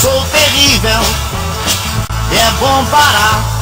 sou terrível. É bom parar